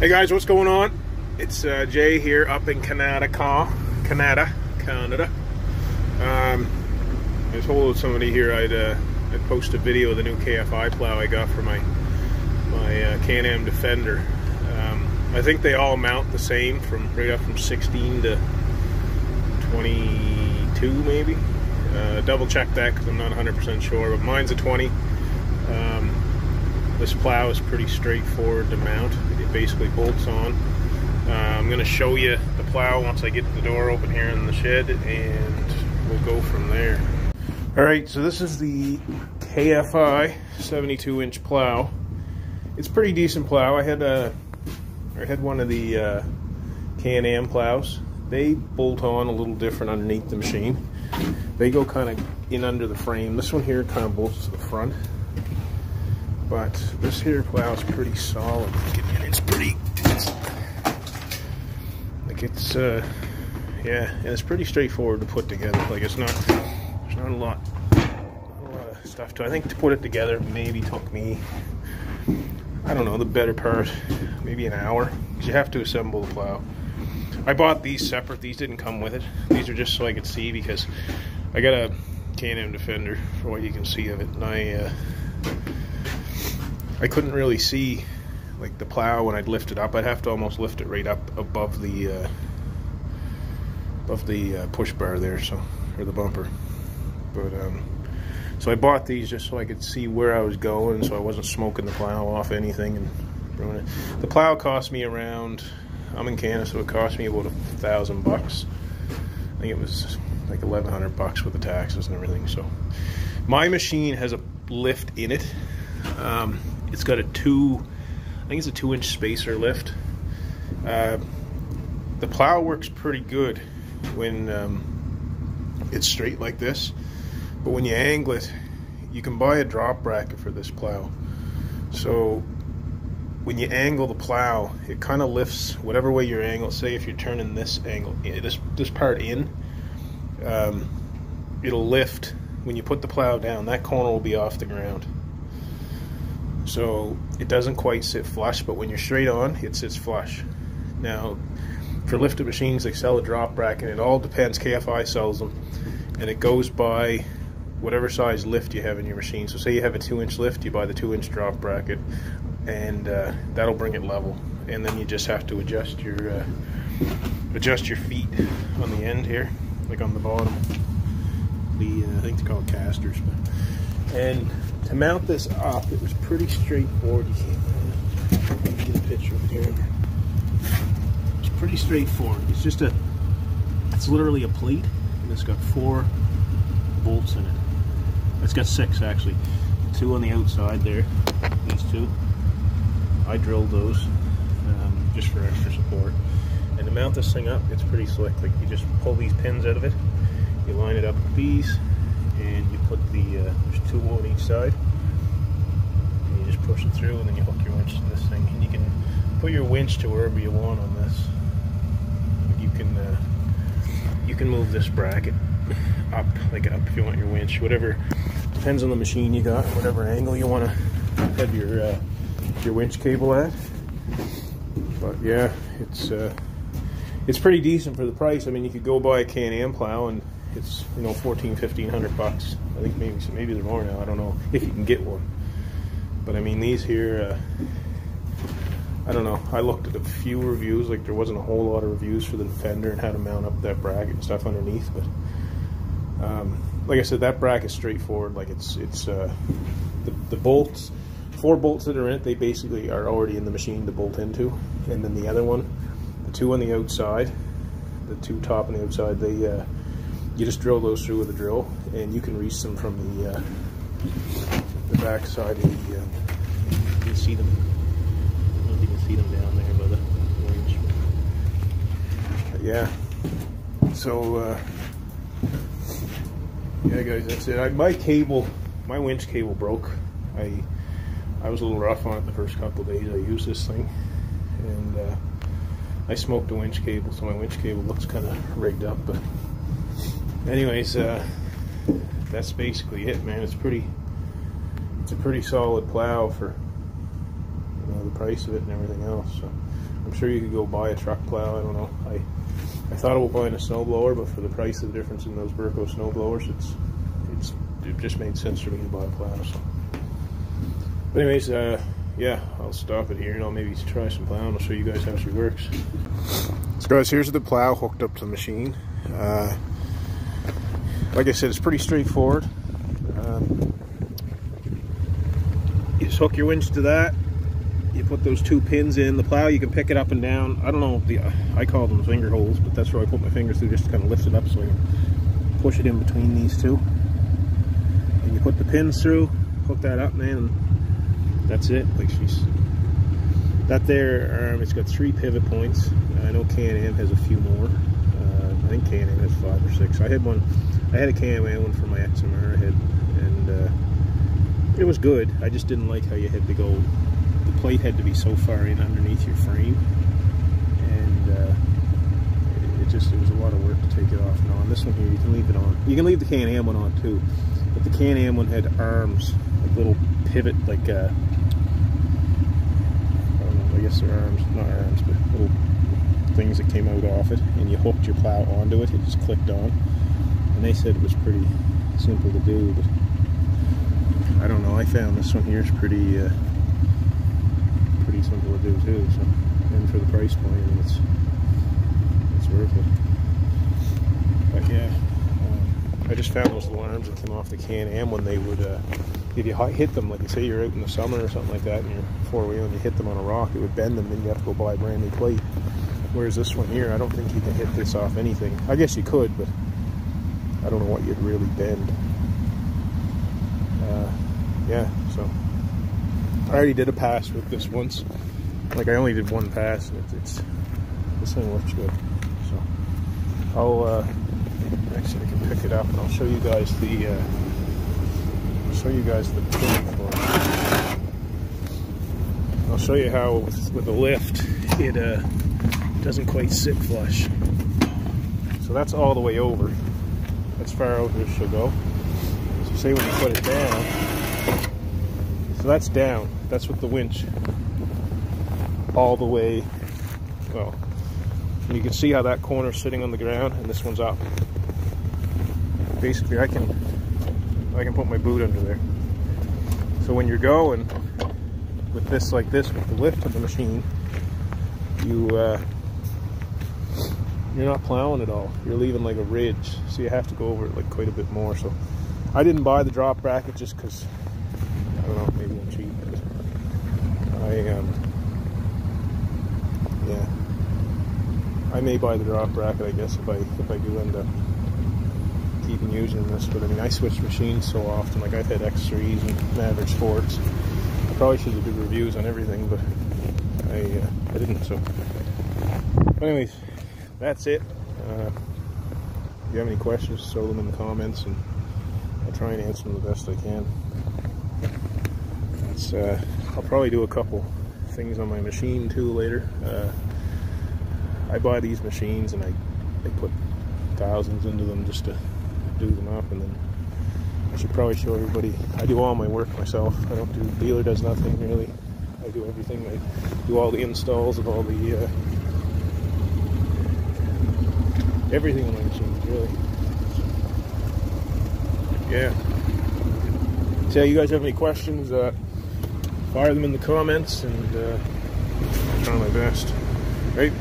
Hey guys, what's going on? It's uh, Jay here up in Canada, Canada, Canada. Um, I told somebody here I'd, uh, I'd post a video of the new KFI plow I got for my my uh, Can-Am Defender. Um, I think they all mount the same from right up from 16 to 22 maybe. Uh, double check that because I'm not 100% sure, but mine's a 20. Um, this plow is pretty straightforward to mount. Basically bolts on. Uh, I'm going to show you the plow once I get the door open here in the shed and we'll go from there. Alright, so this is the KFI 72 inch plow. It's pretty decent plow. I had a, I had one of the uh, Can-Am plows. They bolt on a little different underneath the machine. They go kind of in under the frame. This one here kind of bolts to the front but this here plow is pretty solid. It's pretty, it's, like it's, uh, yeah, and it's pretty straightforward to put together. Like it's not, there's not a lot, a lot of stuff to. I think to put it together maybe took me, I don't know, the better part, maybe an hour. Because you have to assemble the plow. I bought these separate. These didn't come with it. These are just so I could see because I got a Can-Am Defender for what you can see of it, and I. Uh, I couldn't really see like the plow when I'd lift it up. I'd have to almost lift it right up above the uh, above the uh, push bar there, so or the bumper. But um, so I bought these just so I could see where I was going, so I wasn't smoking the plow off anything and ruining it. The plow cost me around. I'm in Canada, so it cost me about a thousand bucks. I think it was like eleven hundred bucks with the taxes and everything. So my machine has a lift in it. Um, it's got a two, think it's a two inch spacer lift. Uh, the plow works pretty good when um, it's straight like this, but when you angle it, you can buy a drop bracket for this plow. So when you angle the plow, it kind of lifts whatever way you're angled. Say if you're turning this angle, eh, this this part in, um, it'll lift when you put the plow down. That corner will be off the ground. So it doesn't quite sit flush, but when you're straight on, it sits flush. Now, for lifted machines, they sell a drop bracket. It all depends. KFI sells them, and it goes by whatever size lift you have in your machine. So say you have a two-inch lift, you buy the two-inch drop bracket, and uh, that'll bring it level. And then you just have to adjust your uh, adjust your feet on the end here, like on the bottom. The uh, I think they call it casters, but and to mount this up, it was pretty straightforward. You can't get a picture of here. It's pretty straightforward. It's just a, it's literally a plate, and it's got four bolts in it. It's got six actually. Two on the outside there, these two. I drilled those um, just for extra support. And to mount this thing up, it's pretty slick. Like you just pull these pins out of it, you line it up with these, and you put the, uh, there's two on each side. And you just push it through and then you hook your winch to this thing. And you can put your winch to wherever you want on this. You can, uh, you can move this bracket up, like up if you want your winch, whatever, depends on the machine you got, whatever angle you want to have your, uh, your winch cable at. But yeah, it's, uh, it's pretty decent for the price. I mean, you could go buy a Can-Am plow and it's you know 14 1500 bucks. I think maybe maybe they're more now. I don't know if you can get one. But i mean these here uh, i don't know. I looked at a few reviews. Like there wasn't a whole lot of reviews for the defender and how to mount up that bracket and stuff underneath. But um, like i said that bracket's straightforward. Like it's it's uh, the, the bolts four bolts that are in it they basically are already in the machine to bolt into. And then the other one the two on the outside the two top on the outside they uh, you just drill those through with a drill, and you can reach them from the uh, the back side of the. Uh, you can see them. I don't know if you can see them down there by the winch. But yeah. So uh, yeah, guys, that's it. I, my cable, my winch cable broke. I I was a little rough on it the first couple days I used this thing, and uh, I smoked the winch cable, so my winch cable looks kind of rigged up, but anyways, uh, that's basically it, man. It's pretty, it's a pretty solid plow for you know, the price of it and everything else. So I'm sure you could go buy a truck plow. I don't know. I I thought about buying a snowblower, but for the price of the difference in those Berco snowblowers, it's it's it just made sense for me to buy a plow. So. But anyways, uh, yeah, I'll stop it here and I'll maybe try some plowing. I'll show you guys how she works. So guys, here's the plow hooked up to the machine. Uh, like I said, it's pretty straightforward. Um, you just hook your winch to that. You put those two pins in the plow. You can pick it up and down. I don't know. The I call them finger holes, but that's where I put my fingers through just to kind of lift it up so I can push it in between these two. And you put the pins through, hook that up, man. that's it. Like she's that there. Um, it's got three pivot points. I know Can-Am has a few more. Uh, I think Can-Am has five or six. I had one I had a Can-Am one for my XMR head, and uh, it was good. I just didn't like how you had to go. The plate had to be so far in underneath your frame, and uh, it, just it was a lot of work to take it off and on. This one here, you can leave it on. You can leave the Can-Am one on too, but the Can-Am one had arms, like little pivot, like uh, I don't know. I guess they're arms, not arms, but little things that came out off it, and you hooked your plow onto it. It just clicked on and they said it was pretty simple to do but I don't know. I found this one here is pretty uh, pretty simple to do too so and for the price point it's it's worth it. But yeah um, I just found those alarms that came off the Can-Am when they would uh, if you hit them like say you're out in the summer or something like that and you're four-wheel and you hit them on a rock it would bend them and you have to go buy a brand new plate. Whereas this one here I don't think you can hit this off anything. I guess you could but I don't know what you'd really bend. Uh, yeah, so I already did a pass with this once. Like I only did one pass, and it's, it's this thing works good. So I'll uh, actually I can pick it up and I'll show you guys the uh, I'll show you guys the for it. I'll show you how with, with the lift it uh, doesn't quite sit flush. So that's all the way over as far out as she'll go. So say when you put it down, so that's down. That's with the winch all the way, well, you can see how that corner's sitting on the ground and this one's up. Basically, I can, I can put my boot under there. So when you're going with this like this, with the lift of the machine, you uh, you're not plowing at all. You're leaving like a ridge, so you have to go over it like quite a bit more. So I didn't buy the drop bracket just because I don't know, maybe I'm cheap. I um, yeah, I may buy the drop bracket, I guess, if I if I do end up keeping using this. But I mean, I switch machines so often. Like I've had X3s and Maverick Sports. I probably should have do reviews on everything, but I uh, I didn't. So, but anyways that's it. Uh, if you have any questions, throw them in the comments, and I'll try and answer them the best I can. It's, uh, I'll probably do a couple things on my machine too later. Uh, I buy these machines and I, I put thousands into them just to do them up, and then I should probably show everybody. I do all my work myself. I don't do dealer does nothing really. I do everything. I do all the installs of all the uh, everything on my machines, really. Yeah. So, you guys have any questions, uh, fire them in the comments, and uh, I'll try my best. Right?